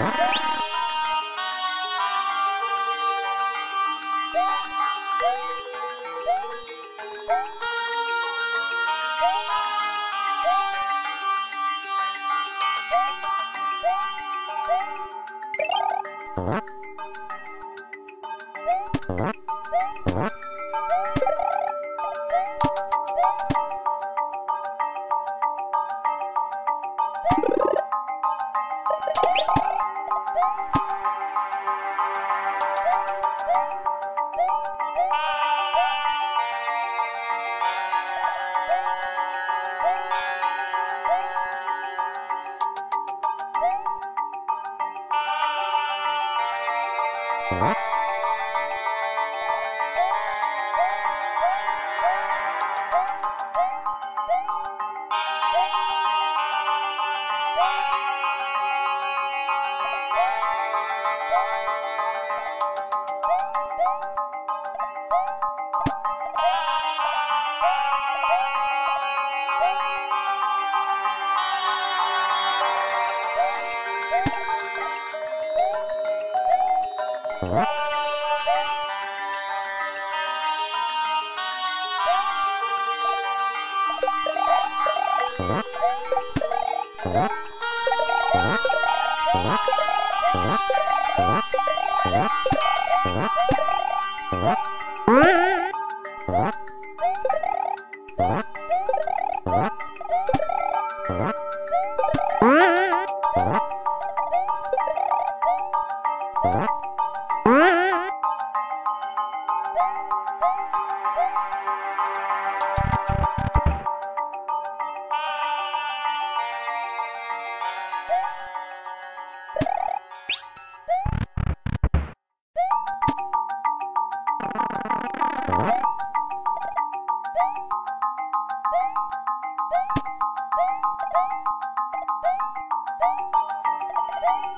What? Huh? What? you.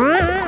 Bye.